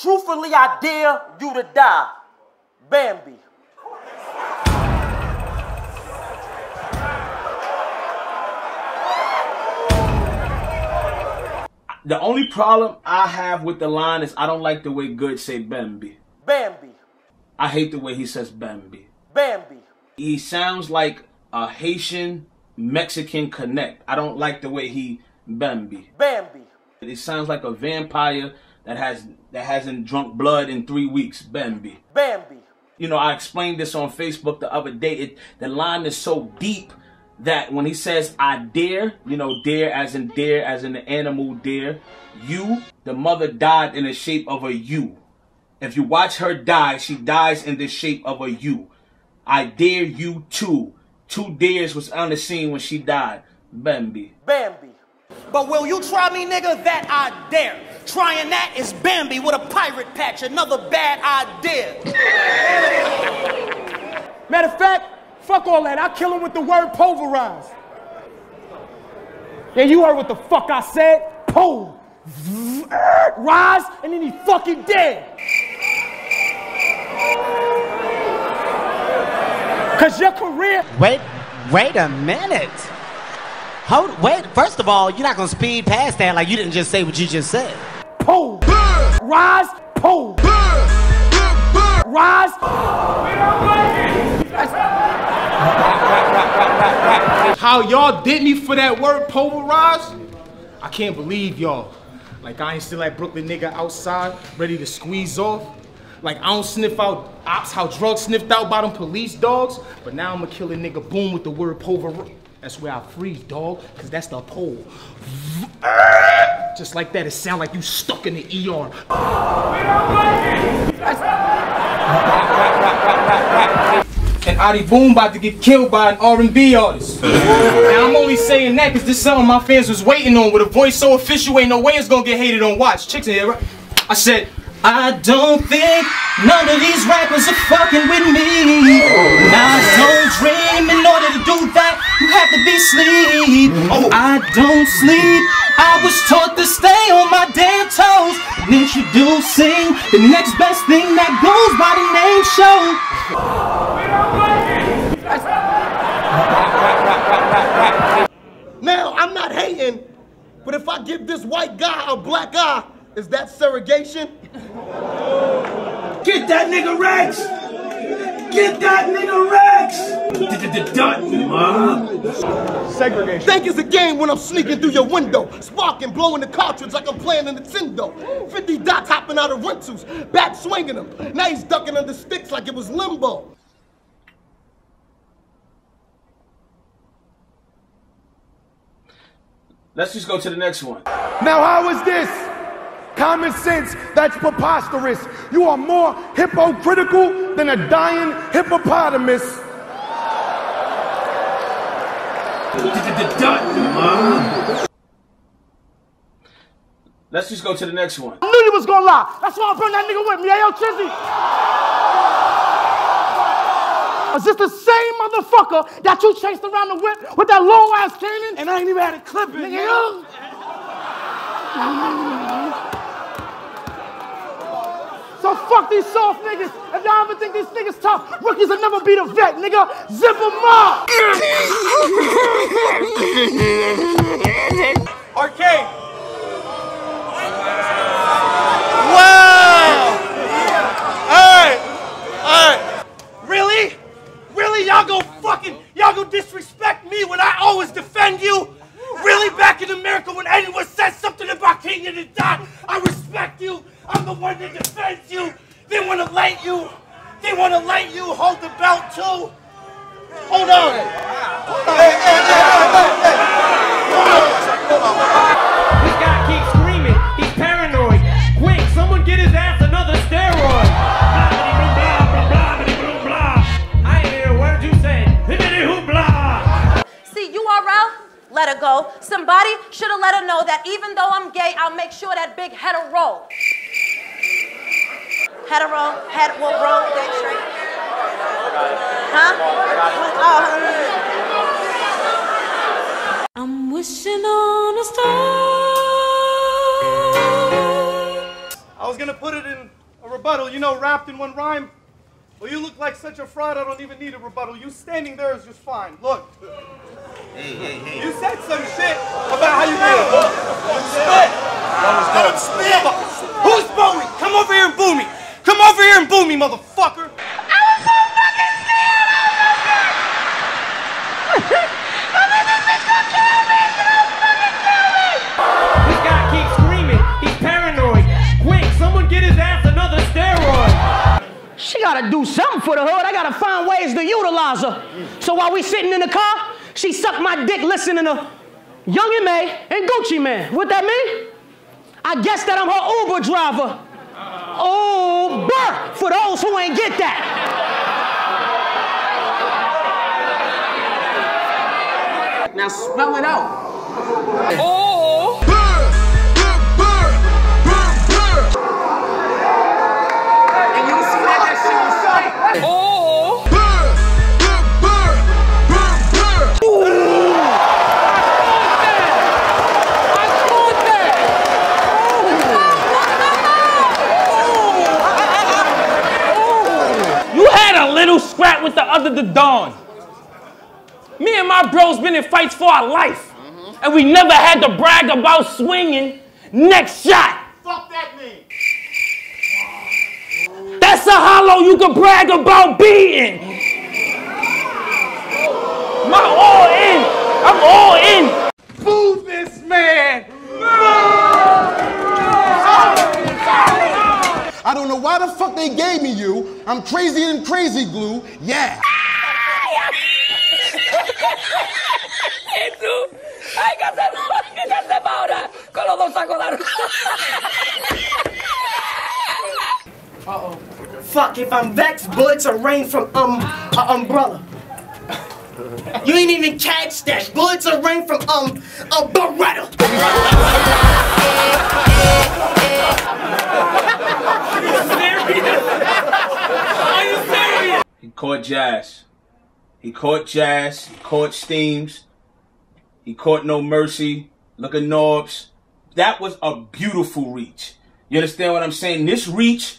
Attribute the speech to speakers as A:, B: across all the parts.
A: Truthfully, I dare you to die. Bambi.
B: The only problem I have with the line is I don't like the way Good say Bambi.
A: Bambi.
B: I hate the way he says Bambi.
A: Bambi.
B: He sounds like a Haitian Mexican connect. I don't like the way he Bambi.
A: Bambi.
B: It sounds like a vampire that has that hasn't drunk blood in three weeks. Bambi.
A: Bambi.
B: You know, I explained this on Facebook the other day. It, the line is so deep that when he says I dare, you know, dare as in dare as in the animal dare, you, the mother died in the shape of a you. If you watch her die, she dies in the shape of a you. I dare you too. Two dares was on the scene when she died. Bambi.
A: Bambi.
C: But will you try me, nigga? That I dare. Trying that is Bambi with a pirate patch, another bad idea.
D: Matter of fact, fuck all that. I kill him with the word pulverize. Yeah, you heard what the fuck I said? Pulverize, rise, and then he fucking dead. Cause your career.
E: Wait, wait a minute. Hold, wait. First of all, you're not gonna speed past that like you didn't just say what you just said.
D: Pull. Rise. Pull. Rise.
F: How y'all did me for that word pulverize? I can't believe y'all. Like I ain't still that Brooklyn nigga outside, ready to squeeze off. Like I don't sniff out ops how drugs sniffed out by them police dogs. But now I'ma kill a nigga boom with the word pulverize. That's where I freeze, dog, cause that's the pole. Just like that, it sound like you stuck in the ER. And Adi Boom about to get killed by an R&B artist. now I'm only saying that because this is something my fans was waiting on. With a voice so official, ain't no way it's gonna get hated on watch. Chicks in here, right? I said, I don't think none of these rappers are fucking with me. Now I don't dream. In order to do that, you have to be sleep. Oh. I don't sleep. I was taught to stay on my damn toes. And Introducing the next best thing that goes by the name show.
G: Now, I'm not hating, but if I give this white guy a black eye, is that surrogation?
H: Get that nigga Rex! Get that nigga Rex! Dutton, mom.
G: Segregation. Think it's a game when I'm sneaking through your window, sparking, blowing the cartridge like I'm playing a Nintendo. 50 dots hopping out of rentals, back swinging them. Now he's ducking under sticks like it was limbo.
B: Let's just go to the next one.
I: Now, how is this? Common sense, that's preposterous. You are more hypocritical than a dying hippopotamus.
B: Let's just go to the next one.
D: I knew you was gonna lie. That's why I brought that nigga with me. Hey, yo, Chizzy. Is this the same motherfucker that you chased around the whip with that long ass cannon? And I ain't even had a clip in nigga. So fuck these soft niggas. If y'all ever think these niggas tough, rookies will never beat a vet, nigga. Zip them up.
C: Arcade. Wow. All right. All right. Really? Really? Y'all go fucking, y'all go disrespect me when I always defend you? Really? Back in America when anyone says something about King and the Dot, I respect you. I'm the one that defends you. They want to let you, they want to let you hold the belt too. Hold on.
J: This guy keeps screaming. He's paranoid. Quick, someone get his ass another steroid. Blah, blah, blah, blah, blah. I ain't hear a word you said. Hibbity hoop blah.
K: See, URL, let her go. Somebody should have let her know that even though I'm gay, I'll make sure that big header roll. Header roll, head will roll, dead straight. Huh? Oh,
L: I'm wishing on a star.
M: I
C: I was gonna put it in a rebuttal, you know, wrapped in one rhyme. Well, you look like such a fraud, I don't even need a rebuttal. You standing there is just fine. Look.
N: Hey, hey, hey.
C: You said some shit about how you made it. Look. Spit. Let him spit. Who's Bowie? Come over here and boo me. Come over here and boo me, motherfucker.
L: She gotta do something for the hood. I gotta find ways to utilize her. So while we sitting in the car, she sucked my dick listening to Young and May and Gucci Mane. What that mean? I guess that I'm her Uber driver. Uber for those who ain't get that. Now spell it out. Oh. Oh.
M: You had a little scrap with the other the Dawn. Me and my bros been in fights for our life. And we never had to brag about swinging. Next shot.
O: Fuck that name.
M: That's a hollow you can brag about beating. My all in. I'm all in.
O: Boo this man.
P: I don't know why the fuck they gave me you. I'm crazier than crazy glue. Yeah.
Q: Hay que hacer, hay que hacer ahora con los dos sacos de
L: Uh-oh. Fuck, if I'm vexed, bullets are rain from um a umbrella. You ain't even catch that. Bullets are rain from um a Beretta.
B: He caught Jazz. He caught Jazz. He caught Steams. He caught No Mercy. Look at Norbs. That was a beautiful reach. You understand what I'm saying? This reach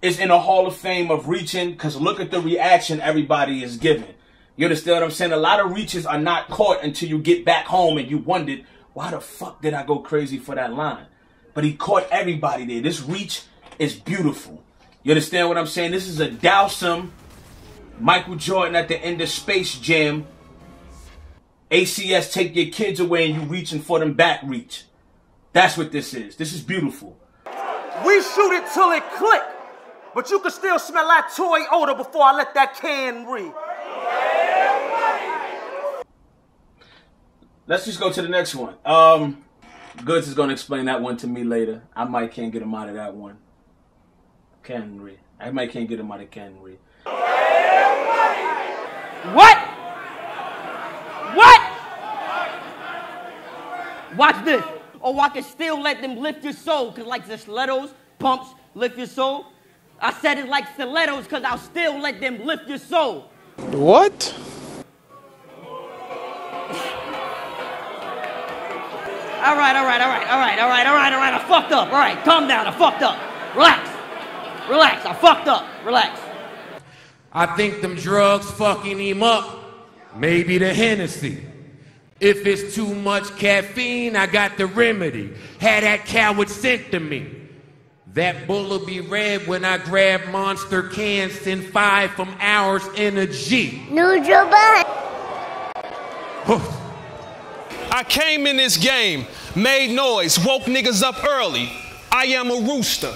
B: is in a Hall of Fame of reaching because look at the reaction everybody is giving. You understand what I'm saying? A lot of reaches are not caught until you get back home and you wondered, why the fuck did I go crazy for that line? But he caught everybody there. This reach is beautiful. You understand what I'm saying? This is a Dowsome Michael Jordan at the end of Space Jam. ACS take your kids away and you reaching for them back reach. That's what this is. This is beautiful.
N: We shoot it till it click, but you can still smell that toy odor before I let that can read.
B: Let's just go to the next one. Um, Goods is gonna explain that one to me later. I might can't get him out of that one. Can read. I might can't get him out of can read.
L: What? What? Watch this. Or I can still let them lift your soul, cause like the stilettos, pumps, lift your soul. I said it like stilettos, cause I'll still let them lift your soul.
R: What?
L: All right, all right, all right, all right, all right, all right, all right. I fucked up. All right, calm down. I fucked up. Relax. Relax. I fucked up. Relax.
S: I think them drugs fucking him up. Maybe the Hennessy. If it's too much caffeine, I got the remedy. Had that coward sent to me. That bull'll be red when I grab monster cans, send five from hours in a G.
Q: Neutral bun.
T: I came in this game, made noise, woke niggas up early. I am a rooster.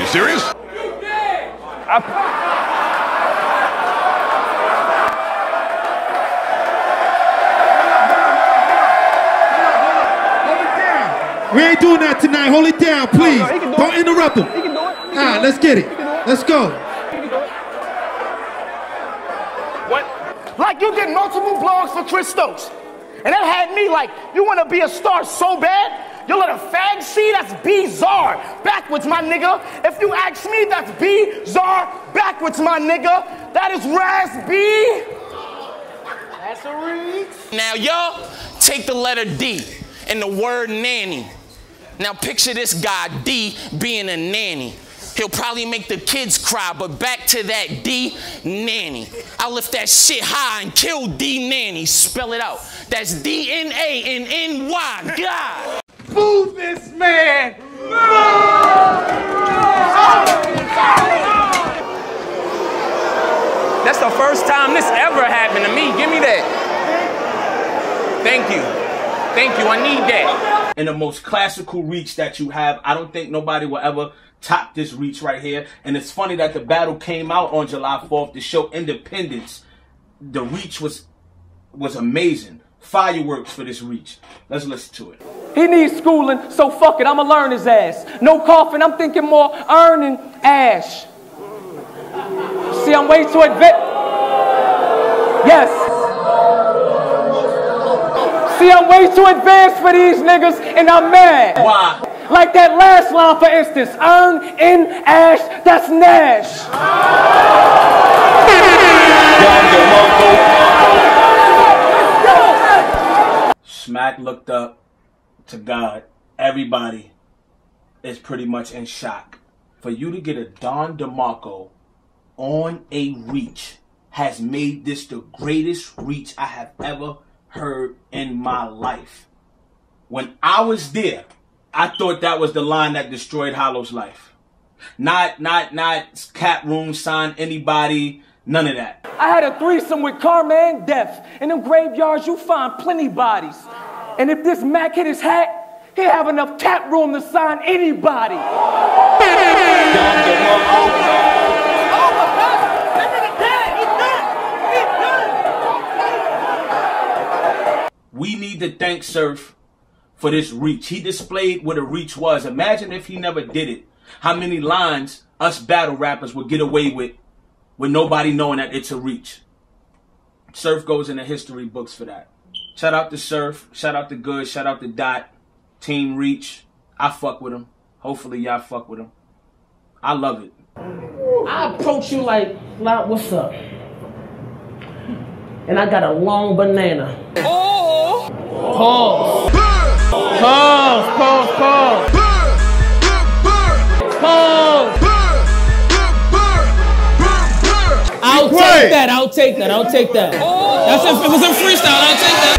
U: You serious?
D: We ain't doing that tonight. Hold it down, please. Don't interrupt him. All right, let's get it. Let's go.
O: What? Like you did multiple vlogs for Chris Stokes. And that had me like, you want to be a star so bad? You let a fag see? That's bizarre. Backwards, my nigga. If you ask me, that's bizarre. Backwards, my nigga. That is Raz B. That's a reach.
T: Now, y'all take the letter D and the word nanny. Now picture this guy, D, being a nanny. He'll probably make the kids cry, but back to that D, nanny. I lift that shit high and kill D nanny. Spell it out. That's D N A N N Y. God.
C: Move this man!
M: That's the first time this ever happened to me. Give me that. Thank you. Thank you. I need that.
B: In the most classical reach that you have. I don't think nobody will ever top this reach right here. And it's funny that the battle came out on July 4th to show independence. The reach was was amazing. Fireworks for this reach. Let's listen to it.
J: He needs schooling, so fuck it, I'ma learn his ass. No coughing, I'm thinking more earning ash. See, I'm way too advanced. Yes. See, I'm way too advanced for these niggas, and I'm mad.
B: Why?
J: Like that last line, for instance, earn in ash, that's Nash.
B: Smack looked up to God. Everybody is pretty much in shock. For you to get a Don DeMarco on a reach has made this the greatest reach I have ever heard in my life. When I was there, I thought that was the line that destroyed Hollow's life. Not, not, not cap room sign anybody, none of that.
J: I had a threesome with Carman Death. In them graveyards, you find plenty bodies. And if this Mac hit his hat, he'd have enough tap room to sign anybody.
B: We need to thank Surf for this reach. He displayed what a reach was. Imagine if he never did it. How many lines us battle rappers would get away with with nobody knowing that it's a reach. Surf goes in the history books for that. Shout out to Surf. Shout out to Good. Shout out to Dot. Team Reach. I fuck with him. Hopefully y'all fuck with him. I love it.
L: I approach you like, like, what's up? And I got a long banana.
Q: Oh!
L: Pause. Pause, pause, pause. Pause.
M: I'll take that. I'll take that. I'll take that. That's if it was in freestyle. I'll take that.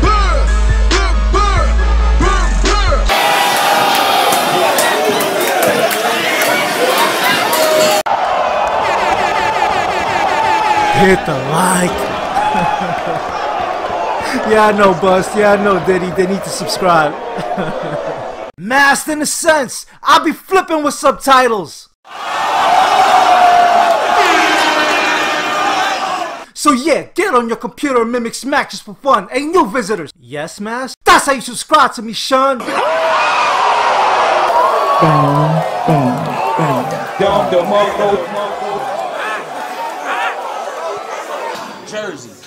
V: Hit the like. yeah, I know, Bust. Yeah, I know, Diddy. They need to subscribe. Masked Inasense. I'll be flipping with subtitles. So yeah, get on your computer and mimic Smack just for fun. Ain't new visitors. Yes, Mask? That's how you subscribe to me, Sean.
T: Jersey.